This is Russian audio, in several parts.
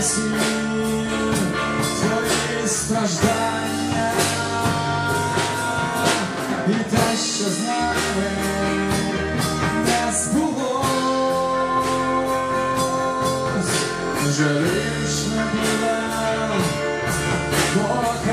зміє світ твої страждання. І те, що з нами не збулось, вже лиш не буде покарання.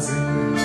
fazer.